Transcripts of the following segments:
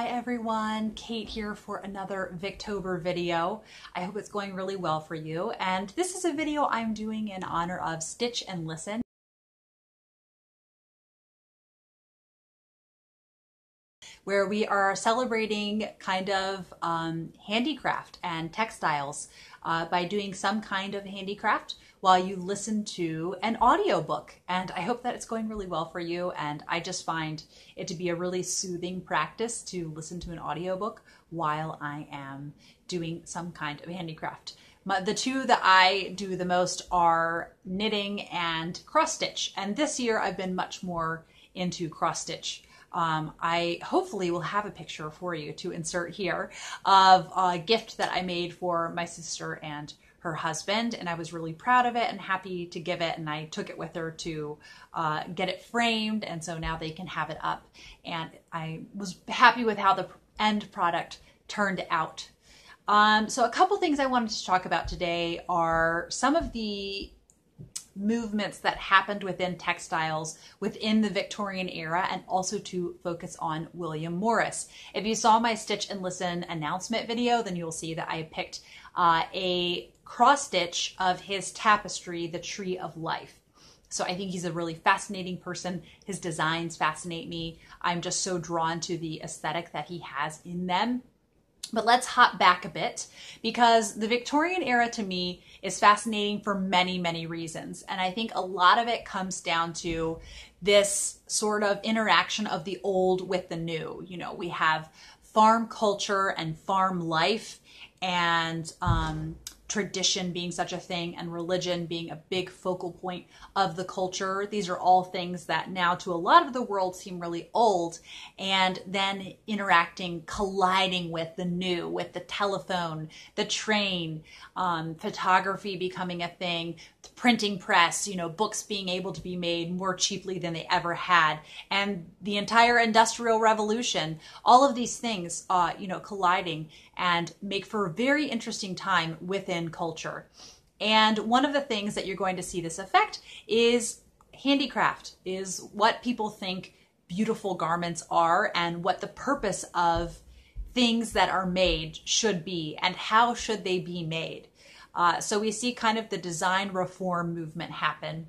Hi everyone, Kate here for another Victober video. I hope it's going really well for you. And this is a video I'm doing in honor of Stitch and Listen. Where we are celebrating kind of um, handicraft and textiles uh, by doing some kind of handicraft while you listen to an audiobook. And I hope that it's going really well for you. And I just find it to be a really soothing practice to listen to an audiobook while I am doing some kind of handicraft. My, the two that I do the most are knitting and cross stitch. And this year I've been much more into cross stitch. Um, I hopefully will have a picture for you to insert here of a gift that I made for my sister and her husband, and I was really proud of it and happy to give it. And I took it with her to uh, get it framed, and so now they can have it up. And I was happy with how the end product turned out. Um, so, a couple things I wanted to talk about today are some of the movements that happened within textiles within the Victorian era and also to focus on William Morris. If you saw my Stitch and Listen announcement video, then you'll see that I picked uh, a cross stitch of his tapestry, The Tree of Life. So I think he's a really fascinating person. His designs fascinate me. I'm just so drawn to the aesthetic that he has in them. But let's hop back a bit because the Victorian era to me is fascinating for many, many reasons. And I think a lot of it comes down to this sort of interaction of the old with the new. You know, we have farm culture and farm life and um, tradition being such a thing and religion being a big focal point of the culture. These are all things that now to a lot of the world seem really old. And then interacting, colliding with the new, with the telephone, the train, um, photography becoming a thing, printing press, you know, books being able to be made more cheaply than they ever had, and the entire industrial revolution, all of these things, uh, you know, colliding and make for a very interesting time within culture. And one of the things that you're going to see this effect is handicraft, is what people think beautiful garments are and what the purpose of things that are made should be and how should they be made. Uh, so we see kind of the design reform movement happen.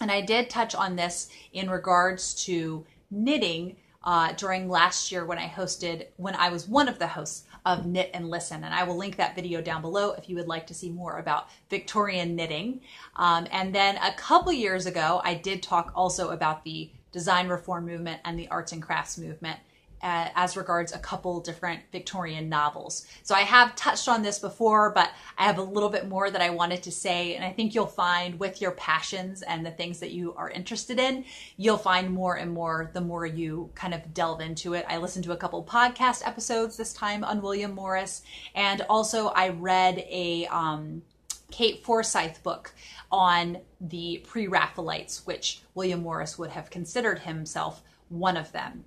And I did touch on this in regards to knitting uh, during last year when I hosted, when I was one of the hosts of Knit and Listen. And I will link that video down below if you would like to see more about Victorian knitting. Um, and then a couple years ago, I did talk also about the design reform movement and the arts and crafts movement uh, as regards a couple different Victorian novels. So I have touched on this before, but I have a little bit more that I wanted to say. And I think you'll find with your passions and the things that you are interested in, you'll find more and more the more you kind of delve into it. I listened to a couple podcast episodes this time on William Morris. And also I read a, um, Kate Forsyth book on the Pre Raphaelites, which William Morris would have considered himself one of them.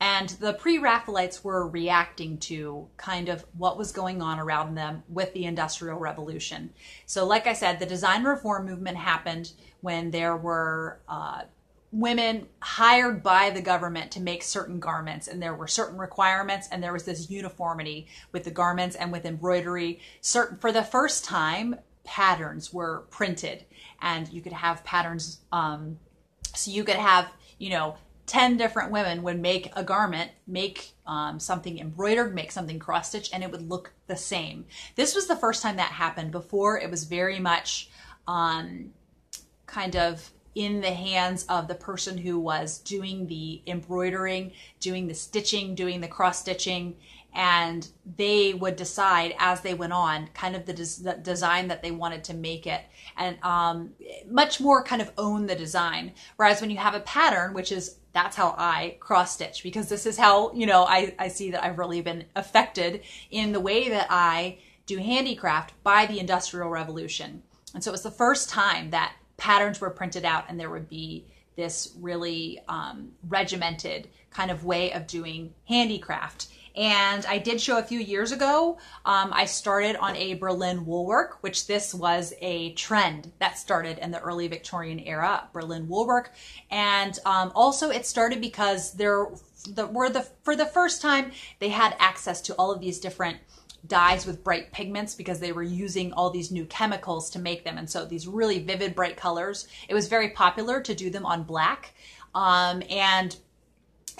And the pre Raphaelites were reacting to kind of what was going on around them with the Industrial Revolution. So, like I said, the design reform movement happened when there were uh, women hired by the government to make certain garments, and there were certain requirements, and there was this uniformity with the garments and with embroidery. Certain, for the first time, patterns were printed, and you could have patterns. Um, so you could have, you know, 10 different women would make a garment, make um, something embroidered, make something cross stitch, and it would look the same. This was the first time that happened. Before, it was very much um, kind of in the hands of the person who was doing the embroidering, doing the stitching, doing the cross stitching, and they would decide as they went on kind of the, des- the design that they wanted to make it and um, much more kind of own the design whereas when you have a pattern which is that's how i cross stitch because this is how you know I, I see that i've really been affected in the way that i do handicraft by the industrial revolution. And so it was the first time that patterns were printed out and there would be this really um, regimented kind of way of doing handicraft And I did show a few years ago. Um, I started on a Berlin woolwork, which this was a trend that started in the early Victorian era, Berlin woolwork. And um, also, it started because there the, were the for the first time they had access to all of these different dyes with bright pigments because they were using all these new chemicals to make them. And so these really vivid, bright colors. It was very popular to do them on black. Um, and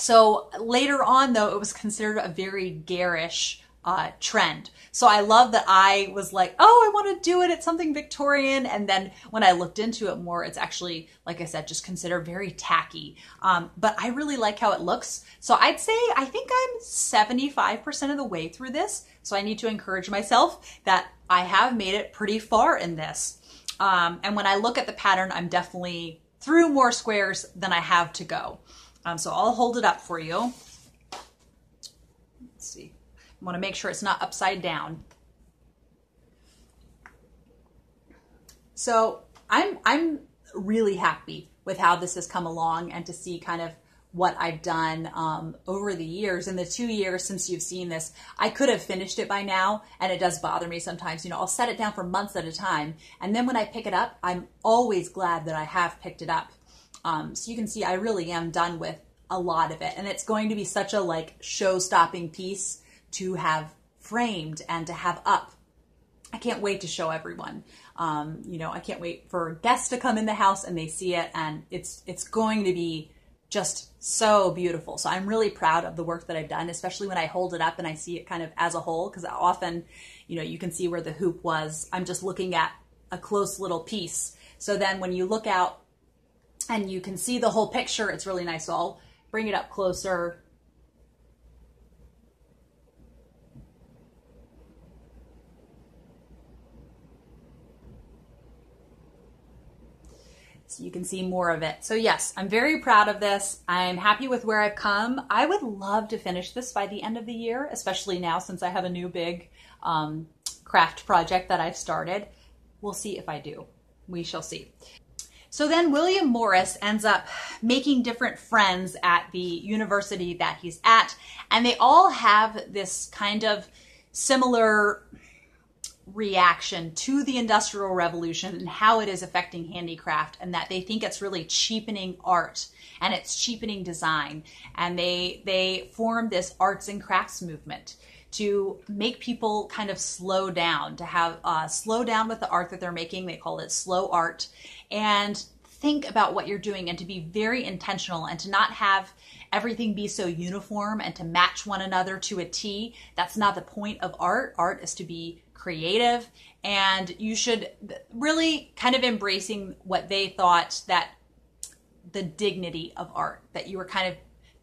so later on, though, it was considered a very garish uh, trend. So I love that I was like, oh, I want to do it. It's something Victorian. And then when I looked into it more, it's actually, like I said, just considered very tacky. Um, but I really like how it looks. So I'd say I think I'm 75% of the way through this. So I need to encourage myself that I have made it pretty far in this. Um, and when I look at the pattern, I'm definitely through more squares than I have to go. Um, so I'll hold it up for you. Let's see. I want to make sure it's not upside down. So I'm I'm really happy with how this has come along and to see kind of what I've done um, over the years. In the two years since you've seen this, I could have finished it by now, and it does bother me sometimes. You know, I'll set it down for months at a time, and then when I pick it up, I'm always glad that I have picked it up. Um, so you can see I really am done with a lot of it, and it's going to be such a like show-stopping piece to have framed and to have up. I can't wait to show everyone. Um, you know, I can't wait for guests to come in the house and they see it, and it's it's going to be just so beautiful. So I'm really proud of the work that I've done, especially when I hold it up and I see it kind of as a whole, because often, you know, you can see where the hoop was. I'm just looking at a close little piece. So then when you look out and you can see the whole picture, it's really nice. So I'll bring it up closer so you can see more of it. So yes, I'm very proud of this. I'm happy with where I've come. I would love to finish this by the end of the year, especially now since I have a new big um, craft project that I've started. We'll see if I do. We shall see. So then William Morris ends up making different friends at the university that he's at, and they all have this kind of similar reaction to the industrial revolution and how it is affecting handicraft and that they think it's really cheapening art and it's cheapening design. And they they form this arts and crafts movement to make people kind of slow down to have uh, slow down with the art that they're making. They call it slow art and think about what you're doing and to be very intentional and to not have everything be so uniform and to match one another to a T. That's not the point of art. Art is to be creative and you should really kind of embracing what they thought that the dignity of art that you were kind of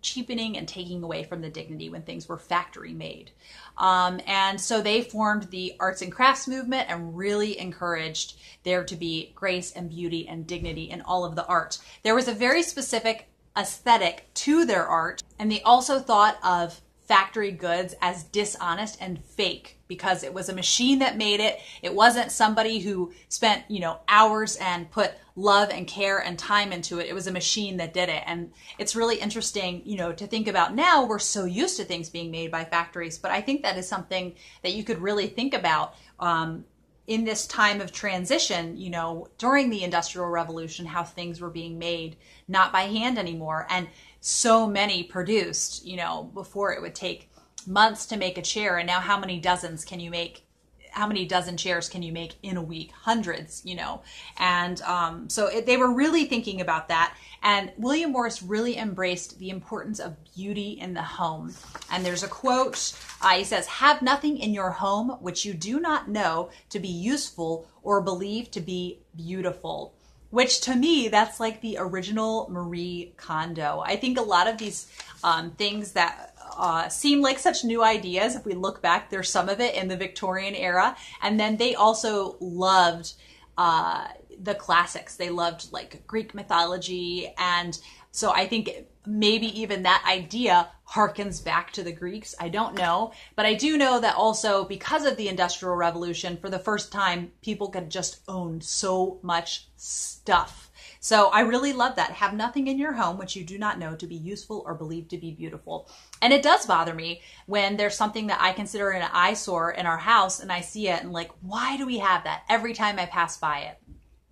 cheapening and taking away from the dignity when things were factory made. Um, and so they formed the arts and crafts movement and really encouraged there to be grace and beauty and dignity in all of the art. There was a very specific aesthetic to their art, and they also thought of factory goods as dishonest and fake because it was a machine that made it. It wasn't somebody who spent, you know, hours and put love and care and time into it. It was a machine that did it. And it's really interesting, you know, to think about now we're so used to things being made by factories, but I think that is something that you could really think about um, in this time of transition, you know, during the Industrial Revolution, how things were being made not by hand anymore. And so many produced, you know, before it would take months to make a chair. And now, how many dozens can you make? How many dozen chairs can you make in a week? Hundreds, you know. And um, so it, they were really thinking about that. And William Morris really embraced the importance of beauty in the home. And there's a quote uh, he says, Have nothing in your home which you do not know to be useful or believe to be beautiful which to me that's like the original marie kondo. I think a lot of these um, things that uh, seem like such new ideas if we look back there's some of it in the victorian era. And then they also loved uh, the classics. They loved like greek mythology and so i think maybe even that idea harkens back to the Greeks. I don't know. But I do know that also because of the Industrial Revolution, for the first time, people could just own so much stuff. So I really love that. Have nothing in your home which you do not know to be useful or believed to be beautiful. And it does bother me when there's something that I consider an eyesore in our house and I see it and like, why do we have that every time I pass by it?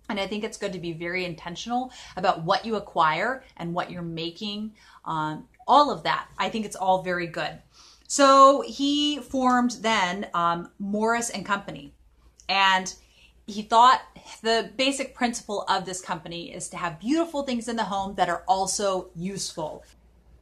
And I think it's good to be very intentional about what you acquire and what you're making. Um, all of that. I think it's all very good. So he formed then um, Morris and Company. And he thought the basic principle of this company is to have beautiful things in the home that are also useful.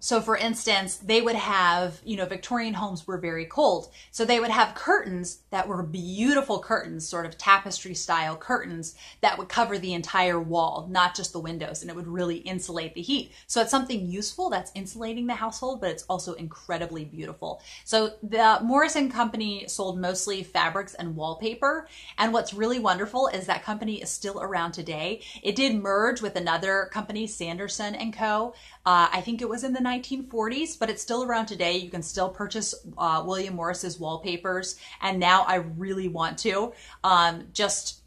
So, for instance, they would have, you know, Victorian homes were very cold. So they would have curtains that were beautiful curtains, sort of tapestry style curtains that would cover the entire wall, not just the windows, and it would really insulate the heat. So it's something useful that's insulating the household, but it's also incredibly beautiful. So the Morris and Company sold mostly fabrics and wallpaper. And what's really wonderful is that company is still around today. It did merge with another company, Sanderson and Co. Uh, I think it was in the 1940s, but it's still around today. You can still purchase uh, William Morris's wallpapers, and now I really want to. Um, just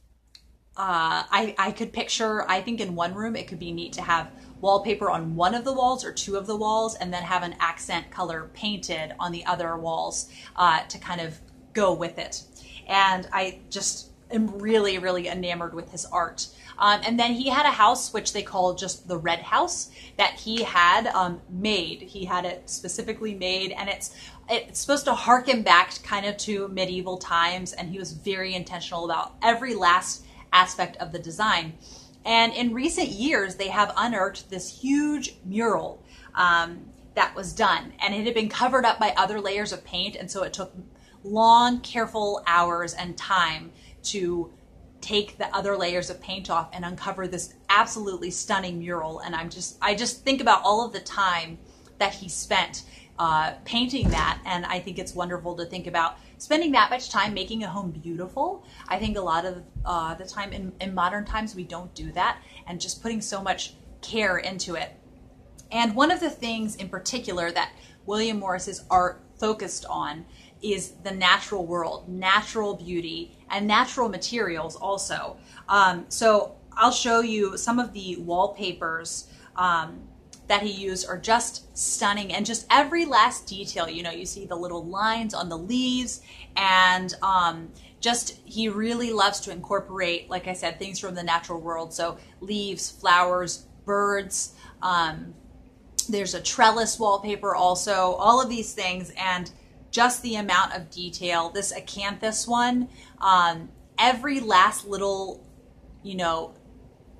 uh, I I could picture. I think in one room it could be neat to have wallpaper on one of the walls or two of the walls, and then have an accent color painted on the other walls uh, to kind of go with it. And I just am really really enamored with his art. Um, and then he had a house, which they call just the Red House, that he had um, made. He had it specifically made, and it's it's supposed to harken back kind of to medieval times. And he was very intentional about every last aspect of the design. And in recent years, they have unearthed this huge mural um, that was done, and it had been covered up by other layers of paint, and so it took long, careful hours and time to take the other layers of paint off and uncover this absolutely stunning mural. And I'm just, I just think about all of the time that he spent uh, painting that. And I think it's wonderful to think about spending that much time making a home beautiful. I think a lot of uh, the time in, in modern times we don't do that and just putting so much care into it. And one of the things in particular that William Morris's art focused on is the natural world, natural beauty, and natural materials also. Um, so I'll show you some of the wallpapers um, that he used are just stunning and just every last detail. You know, you see the little lines on the leaves and um, just he really loves to incorporate, like I said, things from the natural world. So leaves, flowers, birds. Um, there's a trellis wallpaper also, all of these things. And just the amount of detail. This acanthus one, um, every last little, you know,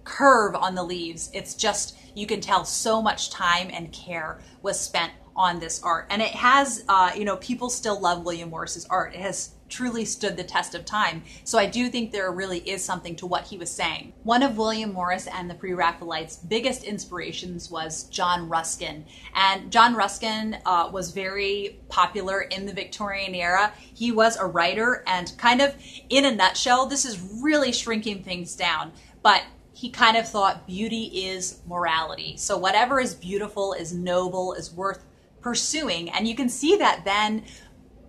curve on the leaves, it's just, you can tell so much time and care was spent on this art. And it has, uh, you know, people still love William Morris's art. It has truly stood the test of time. So I do think there really is something to what he was saying. One of William Morris and the Pre Raphaelites' biggest inspirations was John Ruskin. And John Ruskin uh, was very popular in the Victorian era. He was a writer, and kind of in a nutshell, this is really shrinking things down. But he kind of thought beauty is morality. So whatever is beautiful, is noble, is worth pursuing. And you can see that then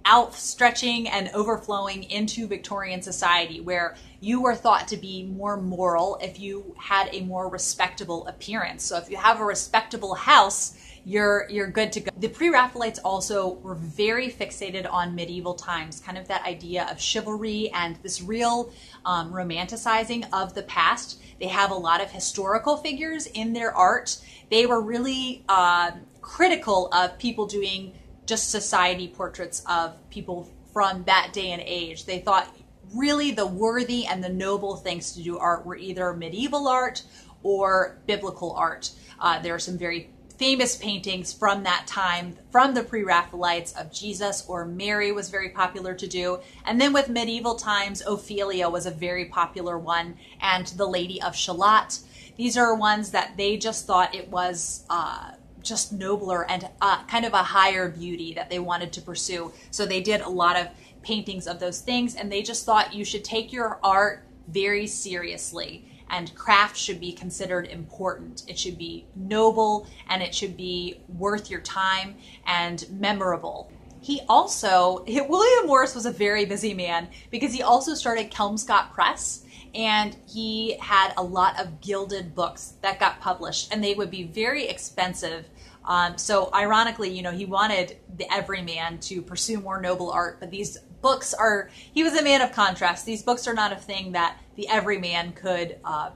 outstretching and overflowing into Victorian society, where you were thought to be more moral if you had a more respectable appearance. So if you have a respectable house, you're you're good to go. The pre-Raphaelites also were very fixated on medieval times, kind of that idea of chivalry and this real um, romanticizing of the past. They have a lot of historical figures in their art. They were really uh, critical of people doing just society portraits of people from that day and age. They thought really the worthy and the noble things to do art were either medieval art or biblical art. Uh, there are some very famous paintings from that time from the pre-Raphaelites of Jesus or Mary was very popular to do. And then with medieval times, Ophelia was a very popular one and the Lady of Shalott. These are ones that they just thought it was uh, just nobler and uh, kind of a higher beauty that they wanted to pursue. So they did a lot of paintings of those things, and they just thought you should take your art very seriously. And craft should be considered important. It should be noble and it should be worth your time and memorable. He also, William Morris was a very busy man because he also started Kelmscott Press and he had a lot of gilded books that got published, and they would be very expensive. Um, so, ironically, you know, he wanted the everyman to pursue more noble art, but these books are, he was a man of contrast. These books are not a thing that the everyman could. Uh,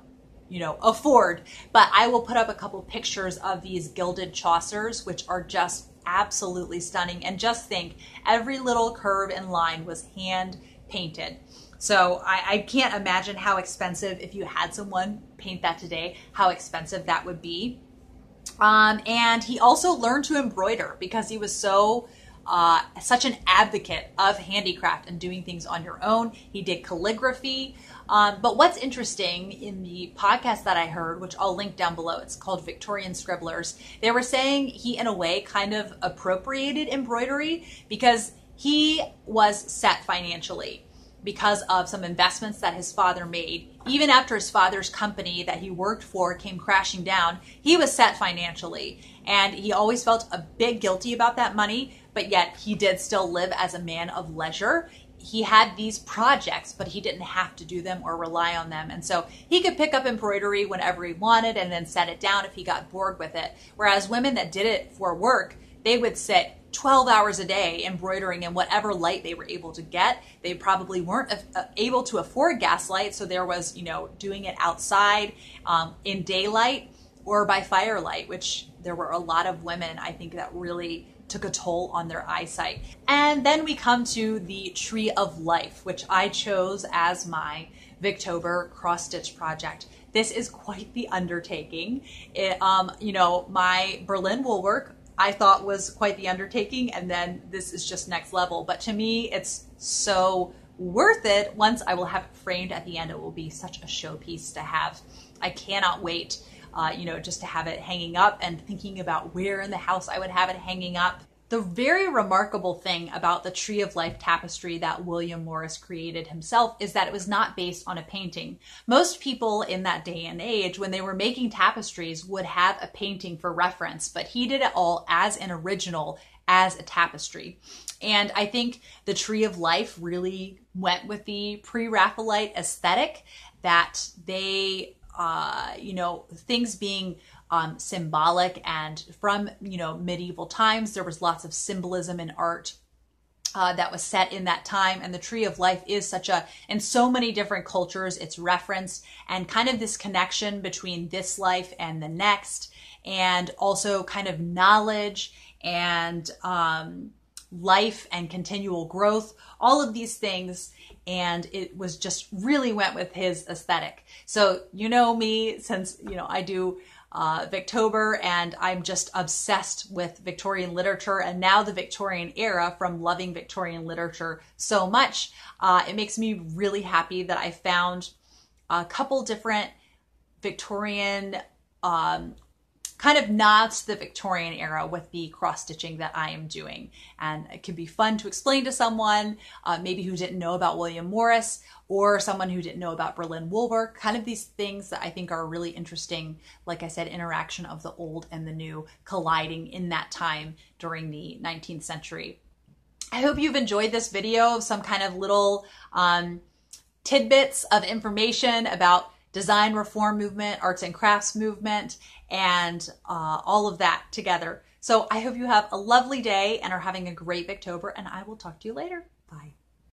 you know, afford. But I will put up a couple pictures of these gilded Chaucers, which are just absolutely stunning. And just think, every little curve and line was hand painted. So I, I, can't imagine how expensive, if you had someone paint that today, how expensive that would be. Um, and he also learned to embroider because he was so uh, such an advocate of handicraft and doing things on your own. He did calligraphy. Um, but what's interesting in the podcast that I heard, which I'll link down below, it's called Victorian Scribblers, they were saying he, in a way, kind of appropriated embroidery because he was set financially because of some investments that his father made. Even after his father's company that he worked for came crashing down, he was set financially. And he always felt a bit guilty about that money, but yet he did still live as a man of leisure he had these projects, but he didn't have to do them or rely on them. And so he could pick up embroidery whenever he wanted and then set it down if he got bored with it. Whereas women that did it for work, they would sit 12 hours a day embroidering in whatever light they were able to get. They probably weren't uh, able to afford gaslight, so there was, you know, doing it outside um, in daylight or by firelight, which there were a lot of women, I think, that really took a toll on their eyesight. And then we come to the Tree of Life, which I chose as my Victober cross stitch project. This is quite the undertaking. It, um, you know, my Berlin wool work I thought was quite the undertaking, and then this is just next level. But to me, it's so worth it. Once I will have it framed at the end, it will be such a showpiece to have. I cannot wait uh, you know, just to have it hanging up and thinking about where in the house I would have it hanging up. The very remarkable thing about the Tree of Life tapestry that William Morris created himself is that it was not based on a painting. Most people in that day and age, when they were making tapestries, would have a painting for reference, but he did it all as an original, as a tapestry. And I think the Tree of Life really went with the pre Raphaelite aesthetic that they uh, you know, things being um, symbolic. And from, you know, medieval times, there was lots of symbolism in art uh, that was set in that time. And the Tree of Life is such a, in so many different cultures, it's referenced. And kind of this connection between this life and the next, and also kind of knowledge and um, life and continual growth, all of these things. And it was just really went with his aesthetic. So you know me since you know I do uh, Victober and I'm just obsessed with Victorian literature and now the Victorian era from loving Victorian literature so much. Uh, it makes me really happy that I found a couple different Victorian um, kind of nods to the Victorian era with the cross stitching that I am doing. And it can be fun to explain to someone, uh, maybe who didn't know about William Morris or someone who didn't know about Berlin woolwork, kind of these things that I think are really interesting. Like I said, interaction of the old and the new colliding in that time during the 19th century. I hope you've enjoyed this video, of some kind of little um, tidbits of information about design reform movement, arts and crafts movement, and uh, all of that together. So I hope you have a lovely day and are having a great Victober, and I will talk to you later. Bye.